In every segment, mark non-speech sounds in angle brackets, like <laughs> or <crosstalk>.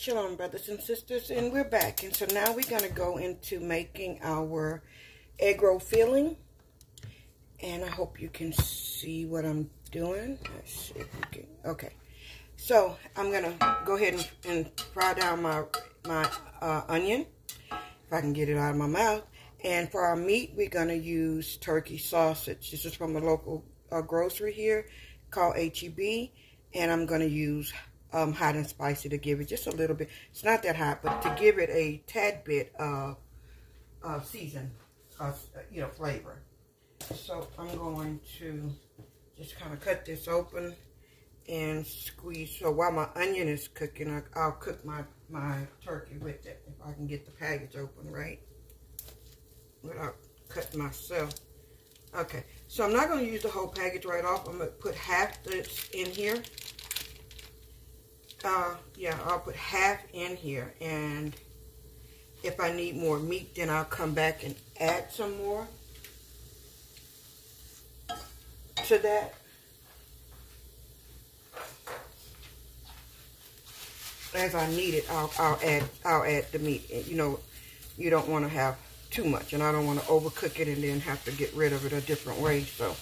Shalom, brothers and sisters, and we're back. And so now we're going to go into making our egg roll filling. And I hope you can see what I'm doing. Let's see if we can. Okay. So I'm going to go ahead and, and, fry down my, my uh, onion. If I can get it out of my mouth. And for our meat, we're going to use turkey sausage. This is from the local uh, grocery here called HEB. And I'm going to use um, hot and spicy to give it just a little bit. It's not that hot, but to give it a tad bit of uh, season, uh, you know, flavor. So I'm going to just kind of cut this open and squeeze. So while my onion is cooking, I, I'll cook my, my turkey with it if I can get the package open, right? Without cutting myself. Okay, so I'm not going to use the whole package right off. I'm going to put half this in here uh, yeah, I'll put half in here. And if I need more meat, then I'll come back and add some more to that. As I need it, I'll, I'll add I'll add the meat. You know, you don't want to have too much, and I don't want to overcook it and then have to get rid of it a different way. So,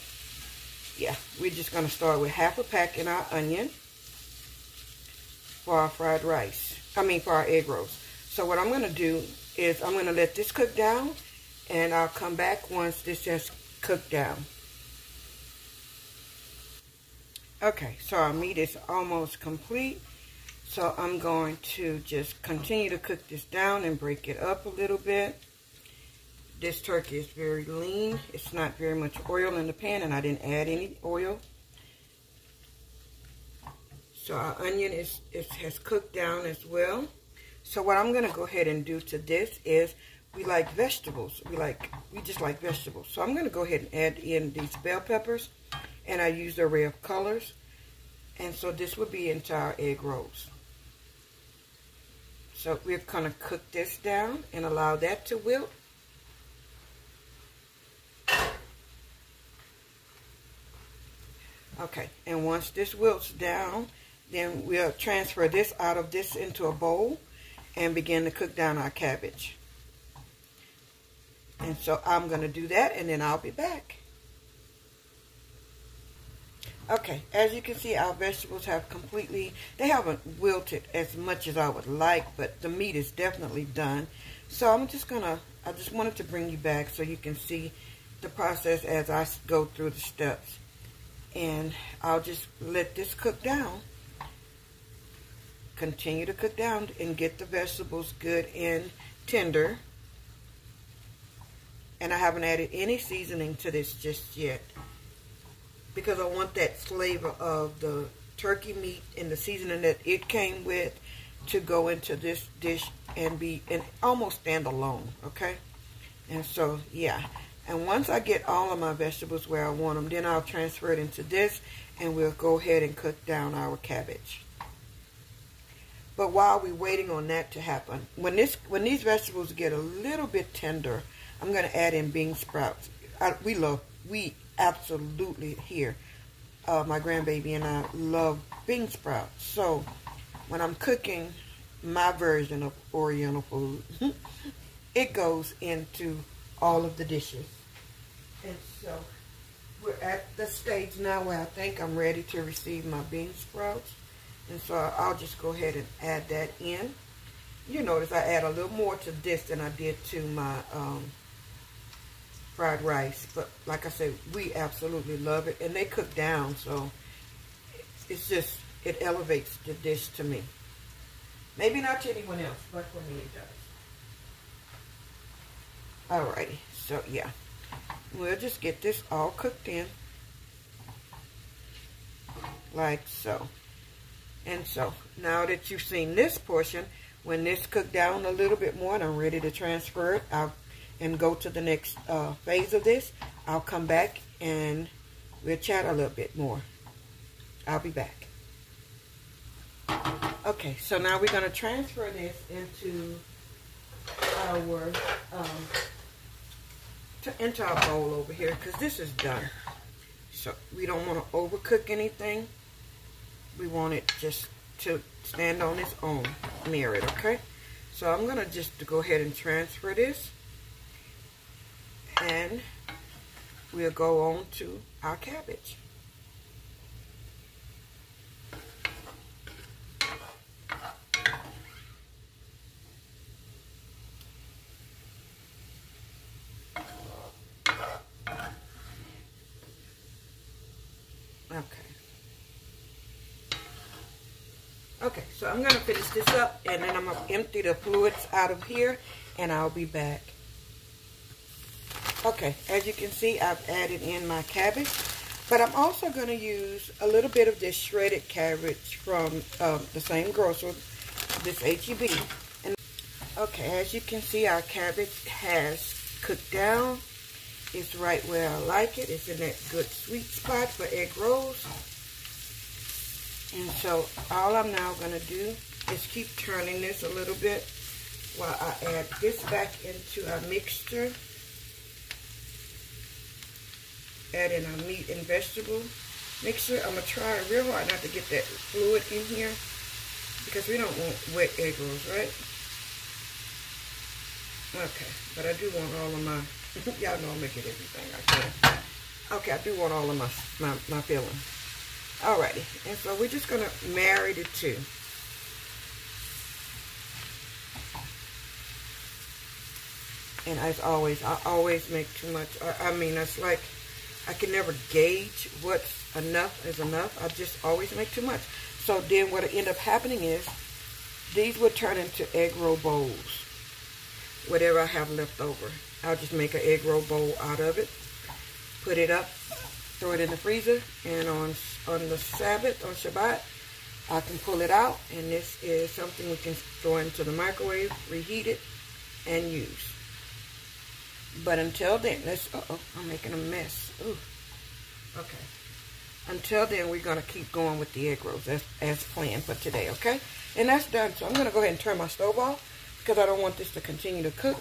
yeah, we're just going to start with half a pack in our onion for our fried rice. I mean, for our egg rolls. So what I'm going to do is I'm going to let this cook down, and I'll come back once this has cooked down. Okay, so our meat is almost complete. So I'm going to just continue to cook this down and break it up a little bit. This turkey is very lean. It's not very much oil in the pan, and I didn't add any oil. So our onion is, is has cooked down as well. So what I'm going to go ahead and do to this is we like vegetables. We like we just like vegetables. So I'm going to go ahead and add in these bell peppers. And I use array of colors. And so this will be into our egg rolls. So we're going to cook this down and allow that to wilt. Okay, and once this wilts down, then we'll transfer this out of this into a bowl and begin to cook down our cabbage. And so I'm going to do that and then I'll be back. Okay, as you can see, our vegetables have completely, they haven't wilted as much as I would like, but the meat is definitely done. So I'm just going to, I just wanted to bring you back so you can see the process as I go through the steps. And I'll just let this cook down continue to cook down and get the vegetables good and tender. And I haven't added any seasoning to this just yet because I want that flavor of the turkey meat and the seasoning that it came with to go into this dish and be and almost stand alone, okay? And so, yeah. And once I get all of my vegetables where I want them, then I'll transfer it into this and we'll go ahead and cook down our cabbage. But while we're waiting on that to happen, when this when these vegetables get a little bit tender, I'm going to add in bean sprouts. I, we love, we absolutely here, uh, my grandbaby and I love bean sprouts. So when I'm cooking my version of Oriental food, <laughs> it goes into all of the dishes. And so we're at the stage now where I think I'm ready to receive my bean sprouts. And so I'll just go ahead and add that in. You notice I add a little more to this than I did to my um, fried rice. But like I said, we absolutely love it. And they cook down, so it's just, it elevates the dish to me. Maybe not to anyone else, but for me it does. Alrighty, so yeah. We'll just get this all cooked in. Like so. And so now that you've seen this portion, when this cooked down a little bit more and I'm ready to transfer it I'll, and go to the next uh, phase of this, I'll come back and we'll chat a little bit more. I'll be back. Okay, so now we're going to transfer this into our um, to, into our bowl over here because this is done. So we don't want to overcook anything we want it just to stand on its own merit, okay? So I'm going to just go ahead and transfer this. And we'll go on to our cabbage. Okay. Okay, so I'm going to finish this up and then I'm going to empty the fluids out of here and I'll be back. Okay, as you can see, I've added in my cabbage. But I'm also going to use a little bit of this shredded cabbage from um, the same grocer, this HEB. And Okay, as you can see, our cabbage has cooked down. It's right where I like it. It's in that good sweet spot for egg rolls. And so all I'm now going to do is keep turning this a little bit while I add this back into our mixture. Add in our meat and vegetable mixture. I'm going to try real hard not to get that fluid in here because we don't want wet egg rolls, right? Okay, but I do want all of my, <laughs> y'all know I make it everything I can. Okay, I do want all of my, my, my. Alrighty, and so we're just going to marry the two. And as always, I always make too much. I, mean, it's like I can never gauge what's enough is enough. I just always make too much. So then what end up happening is these would turn into egg roll bowls. Whatever I have left over. I'll just make an egg roll bowl out of it. Put it up. Throw it in the freezer. And on, on the Sabbath, on Shabbat, I can pull it out. And this is something we can throw into the microwave, reheat it, and use. But until then, let's, uh-oh, I'm making a mess. Ooh. Okay. Until then, we're going to keep going with the egg rolls as, as planned for today, okay? And that's done. So I'm going to go ahead and turn my stove off because I don't want this to continue to cook.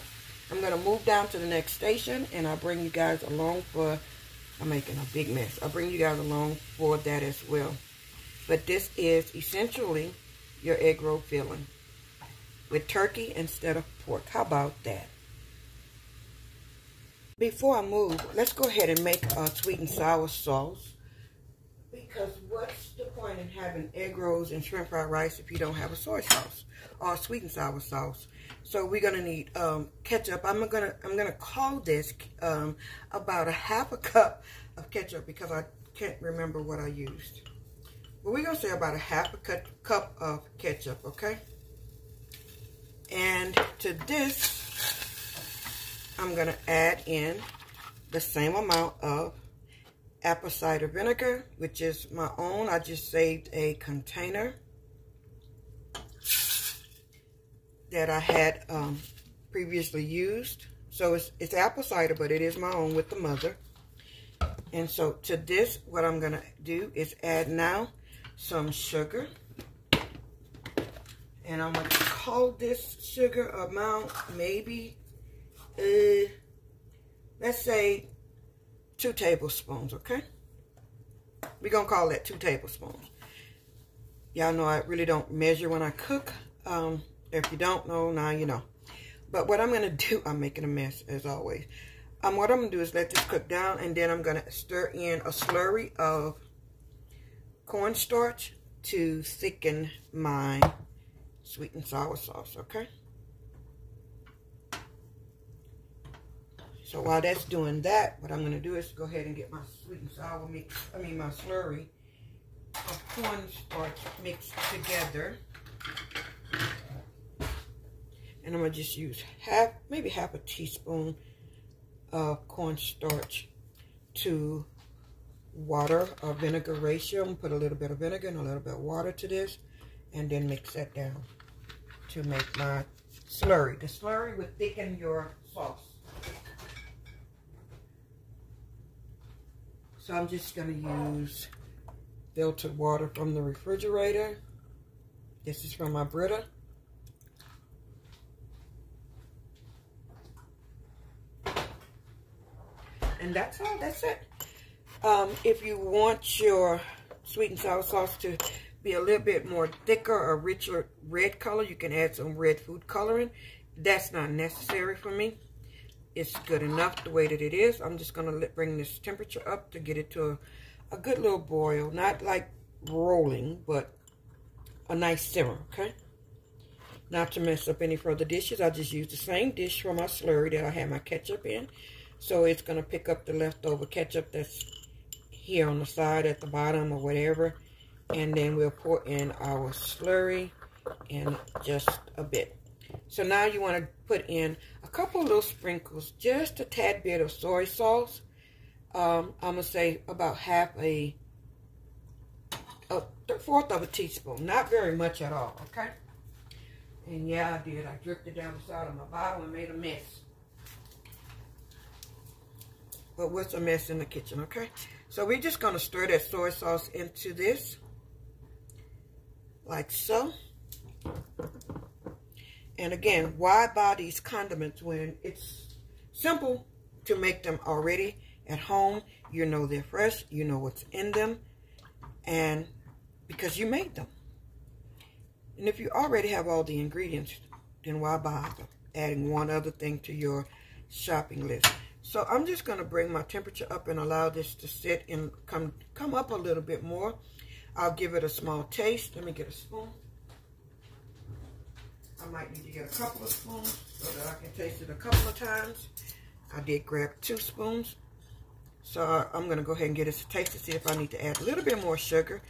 I'm going to move down to the next station and I'll bring you guys along for, I'm making a big mess. I'll bring you guys along for that as well. But this is essentially your egg roll filling with turkey instead of pork. How about that? Before I move, let's go ahead and make a sweet and sour sauce. Because what's point in having egg rolls and shrimp fried rice if you don't have a soy sauce or sweet and sour sauce? So we're gonna need um, ketchup. I'm gonna I'm gonna call this um, about a half a cup of ketchup because I can't remember what I used. But we're gonna say about a half a cup of ketchup, okay? And to this, I'm to add in the same amount of apple cider vinegar, which is my own. I just saved a container that I had um, previously used. So it's, it's apple cider, but it is my own with the mother. And so to this, what I'm going to do is add now some sugar. And I'm going to call this sugar amount maybe uh, let's say two tablespoons, okay? We're going to call that two tablespoons. Y'all know I really don't measure when I cook. Um, if you don't know, now you know. But what I'm going <laughs> to do, I'm making a mess as always. Um, what I'm going to do is let this cook down and then I'm going to stir in a slurry of cornstarch to thicken my sweet and sour sauce, okay? So while that's doing that, what I'm going to do is go ahead and get my sweet and sour mix, I mean my slurry of cornstarch mixed together. And I'm going to just use half, maybe half a teaspoon of cornstarch to water or vinegar ratio. I'm put a little bit of vinegar and a little bit of water to this and then mix that down to make my slurry. The slurry would thicken your sauce. So I'm just going to use filtered water from the refrigerator. This is from my Brita. And that's all. That's it. Um, if you want your sweet and sour sauce to be a little bit more thicker or richer red color, you can add some red food coloring. That's not necessary for me. It's good enough the way that it is. I'm just going to bring this temperature up to get it to a, a good little boil. Not like rolling, but a nice simmer, okay? Not to mess up any further dishes, I just use the same dish for my slurry that I had my ketchup in. So it's going to pick up the leftover ketchup that's here on the side at the bottom or whatever. And then we'll pour in our slurry in just a bit. So now you want to put in a couple little sprinkles, just a tad bit of soy sauce. Um, I'm going to say about half a, a fourth of a teaspoon. Not very much at all, okay? And yeah, I did. I dripped it down the side of my bottle and made a mess. But what's a mess in the kitchen, okay? So we're just going to stir that soy sauce into this. Like so. And again, why buy these condiments when it's simple to make them already at home? You know they're fresh. You know what's in them. And because you made them. And if you already have all the ingredients, then why bother adding one other thing to your shopping list? So I'm just going to bring my temperature up and allow this to sit and come, come up a little bit more. I'll give it a small taste. Let me get a spoon. I might need to get a couple of spoons so that I can taste it a couple of times. I did grab two spoons. So I'm going to go ahead and get it a taste to see if I need to add a little bit more sugar.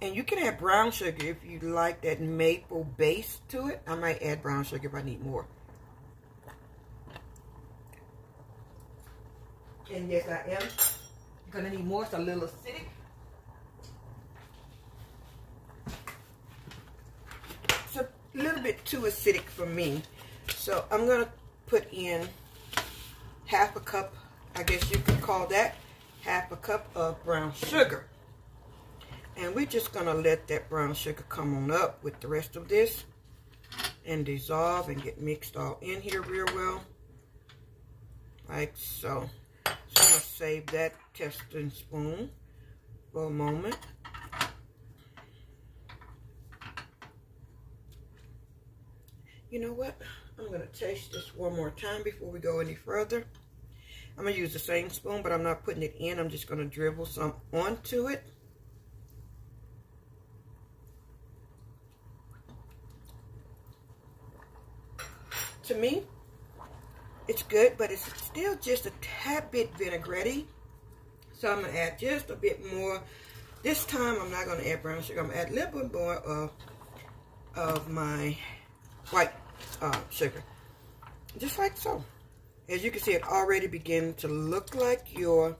And you can add brown sugar if you like that maple base to it. I might add brown sugar if I need more. And yes, I am going to need more. It's a little acidic. It's a little bit too acidic for me. So I'm going to put in half a cup, I guess you could call that, half a cup of brown sugar. And we're just going to let that brown sugar come on up with the rest of this and dissolve and get mixed all in here real well. Like so. So I'm going to save that testing spoon for a moment. You know what? I'm going to taste this one more time before we go any further. I'm going to use the same spoon, but I'm not putting it in. I'm just going to dribble some onto it. to me, it's good, but it's still just a tad bit vinaigrette. So I'm going to add just a bit more. This time, I'm not going to add brown sugar. I'm going to add a little bit more of, of my white uh, sugar. Just like so. As you can see, it already beginning to look like your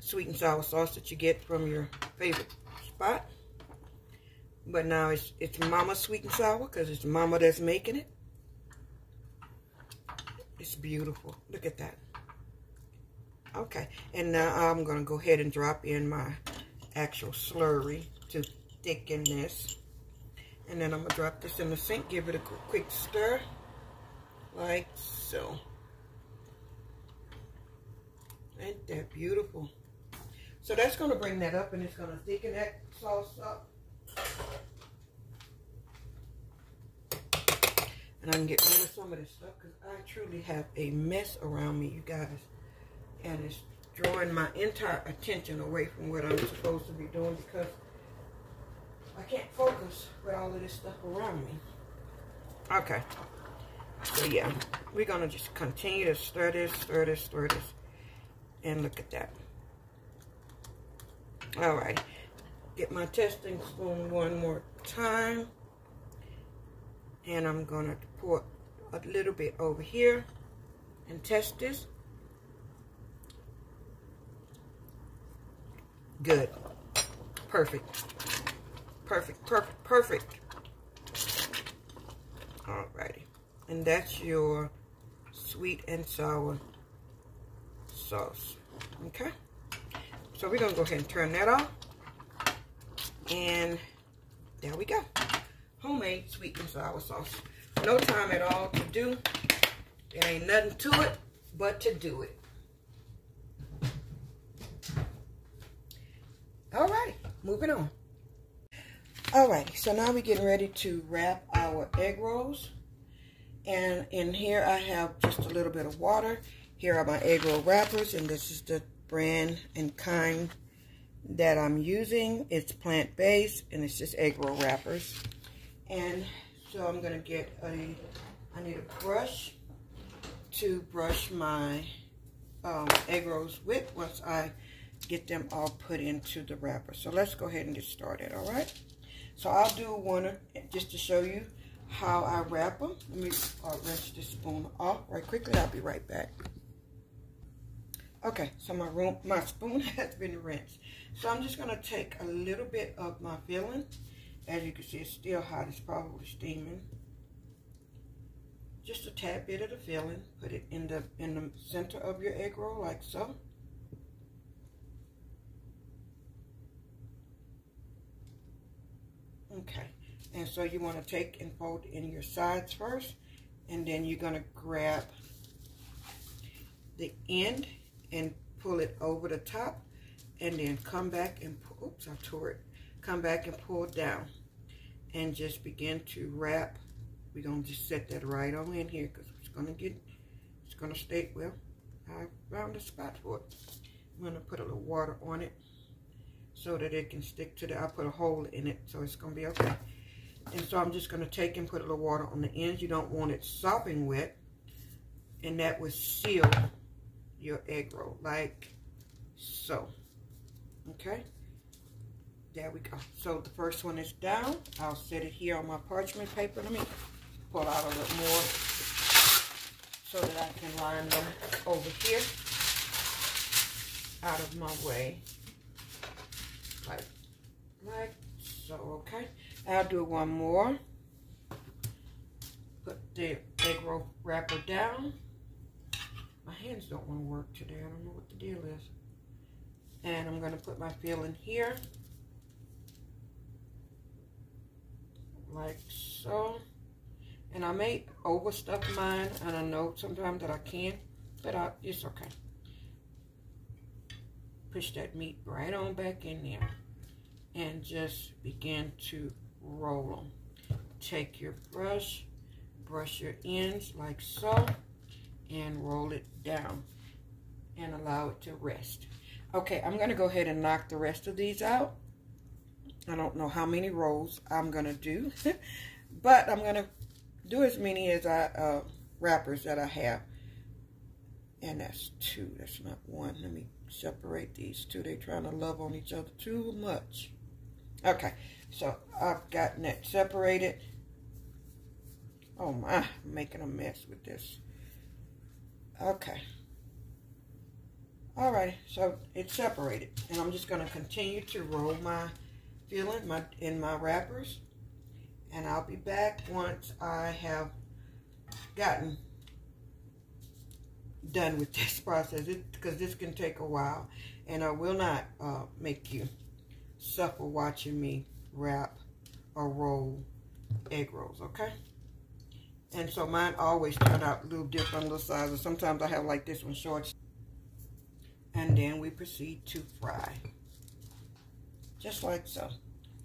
sweet and sour sauce that you get from your favorite spot. But now it's it's mama sweet and sour because it's mama that's making it. It's beautiful. Look at that. Okay. And now I'm going to go ahead and drop in my actual slurry to thicken this. And then I'm going to drop this in the sink. Give it a quick stir. Like so. Ain't that beautiful? So that's going to bring that up and it's going to thicken that sauce up. And I can get rid of some of this stuff because I truly have a mess around me, you guys. And it's drawing my entire attention away from what I'm supposed to be doing because I can't focus with all of this stuff around me. Okay. So yeah, we're to just continue to stir this, stir this, stir this. And look at that. All right. Get my testing spoon one more time. And I'm to pour a little bit over here and test this. Good. Perfect. Perfect, perfect, perfect. Alrighty. And that's your sweet and sour sauce. Okay? So we're going to go ahead and turn that off. And there we go. Homemade sweet and sour sauce. No time at all to do. There ain't nothing to it but to do it. All right, moving on. Alrighty, so now we're getting ready to wrap our egg rolls. And in here I have just a little bit of water. Here are my egg roll wrappers, and this is the brand and kind that I'm using. It's plant-based, and it's just egg roll wrappers. And so I'm going to get a, I need a brush to brush my um, egg rolls with once I get them all put into the wrapper. So let's go ahead and get started, all right? So I'll do one just to show you how I wrap them. Let me uh, rinse this spoon off right quickly. I'll be right back. Okay, so my room, my spoon <laughs> has been rinsed. So I'm just going to take a little bit of my filling. As you can see, it's still hot. It's probably steaming. Just a tad bit of the filling. Put it in the in the center of your egg roll like so. Okay, and so you want to take and fold in your sides first, and then you're going to grab the end and pull it over the top, and then come back and, oops, I tore it, come back and pull down, and just begin to wrap. We're going to just set that right on in here, because it's going to get, it's going to stay, well, I found a spot for it. I'm going to put a little water on it so that it can stick to the, I put a hole in it, so it's going to be okay. And so I'm just going to take and put a little water on the ends. You don't want it sopping wet. And that will seal your egg roll like so. Okay? There we go. So the first one is down. I'll set it here on my parchment paper. Let me pull out a little more so that I can line them over here out of my way like, like so, okay? I'll do one more. Put the egg roll wrapper down. My hands don't want to work today. I don't know what the deal is. And I'm going to put my filling here. Like so. And I may overstuff mine. And I know sometimes that I can. But I, it's okay push that meat right on back in there and just begin to roll them. Take your brush, brush your ends like so, and roll it down and allow it to rest. Okay, I'm going to go ahead and knock the rest of these out. I don't know how many rolls I'm going to do, <laughs> but I'm going to do as many as I uh, wrappers that I have. And that's two. That's not one. Let me separate these two. They're trying to love on each other too much. Okay, so I've gotten it separated. Oh my, I'm making a mess with this. Okay. Alright, so it's separated. And I'm just going to continue to roll my filling my, in my wrappers. And I'll be back once I have gotten done with this <laughs> process because this can take a while and I will not uh, make you suffer watching me wrap or roll egg rolls, okay? And so mine always turn out a little different, little sizes. Sometimes I have like this one short. And then we proceed to fry. Just like so.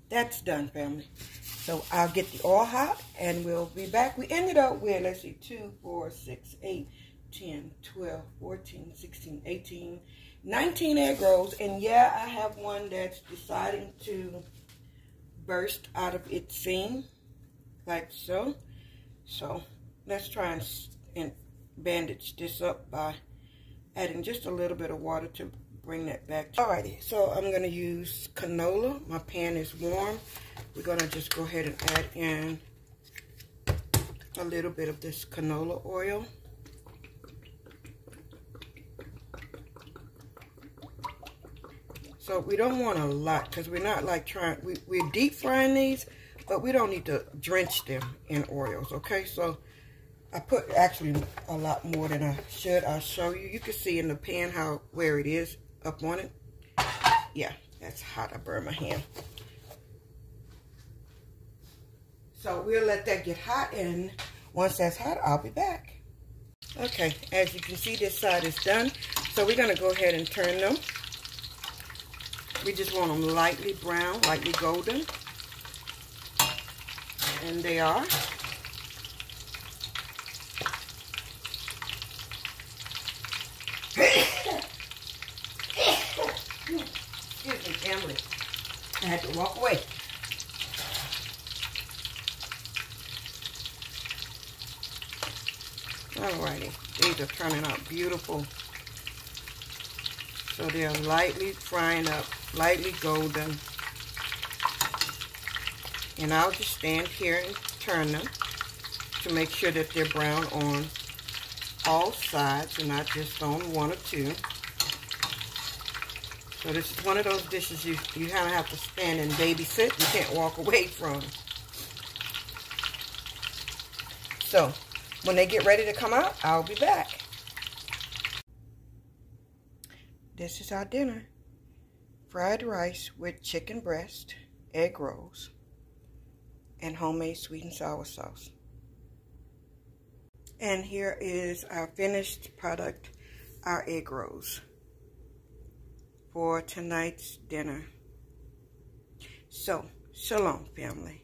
That's done, family. So I'll get the oil hot and we'll be back. We ended up with, let's see, two, four, six, eight, 10, 12, 14, 16, 18, 19 egg rolls. And yeah, I have one that's deciding to burst out of its seam, like so. So let's try and, and bandage this up by adding just a little bit of water to bring that back. Alrighty, so I'm going to use canola. My pan is warm. We're going to just go ahead and add in a little bit of this canola oil. So we don't want a lot because we're not like trying, we, we're deep frying these, but we don't need to drench them in oils, okay? So I put actually a lot more than I should. I'll show you. You can see in the pan how, where it is up on it. Yeah, that's hot. I burned my hand. So we'll let that get hot and once that's hot, I'll be back. Okay, as you can see, this side is done. So we're going to go ahead and turn them. We just want them lightly brown, lightly golden. And they are. Excuse me, family. I had to walk away. Alrighty, these are turning out beautiful. So they're lightly frying up, lightly golden. And I'll just stand here and turn them to make sure that they're brown on all sides and not just on one or two. So this is one of those dishes you, you kind of have to stand and babysit. You can't walk away from. So, when they get ready to come out, I'll be back. This is our dinner. Fried rice with chicken breast, egg rolls, and homemade sweet and sour sauce. And here is our finished product, our egg rolls for tonight's dinner. So, shalom, family.